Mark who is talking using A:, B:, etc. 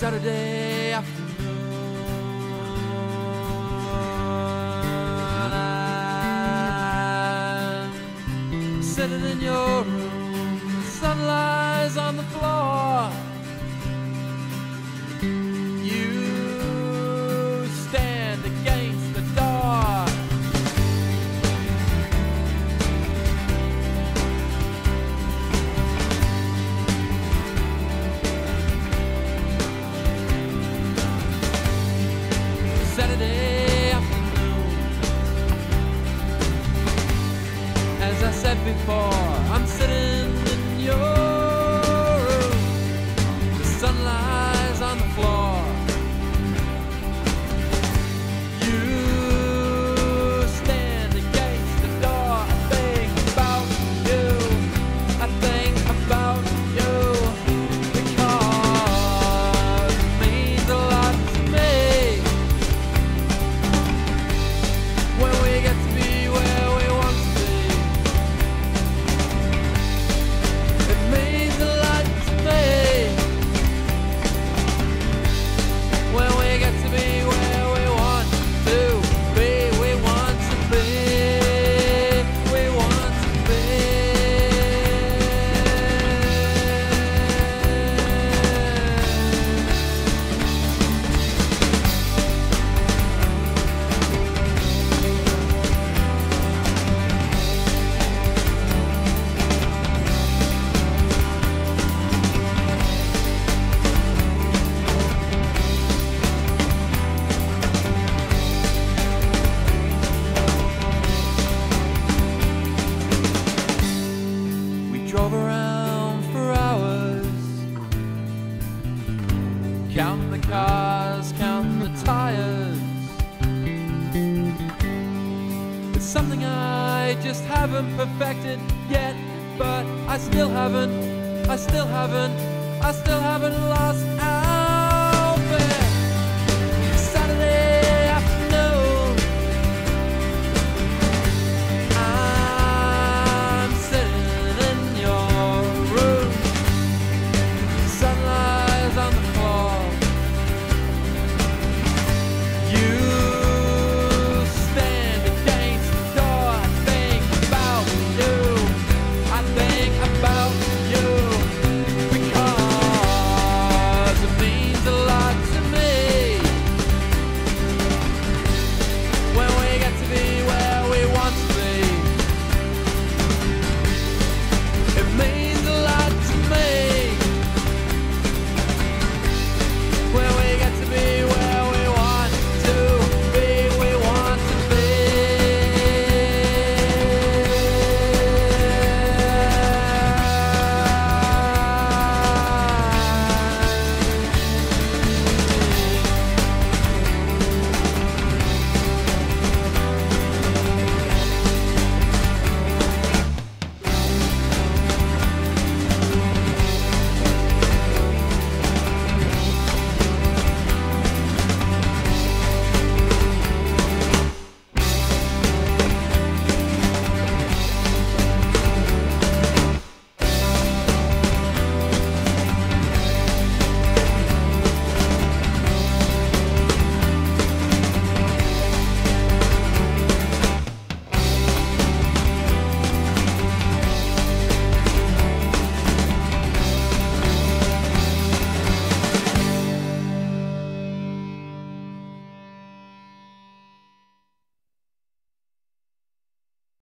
A: Saturday afternoon. I'm sitting in your room, the sun lies on the floor. I'm sitting in your room. The sun lies on the floor. Counting the cars, counting the tires. It's something I just haven't perfected yet, but I still haven't, I still haven't, I still haven't lost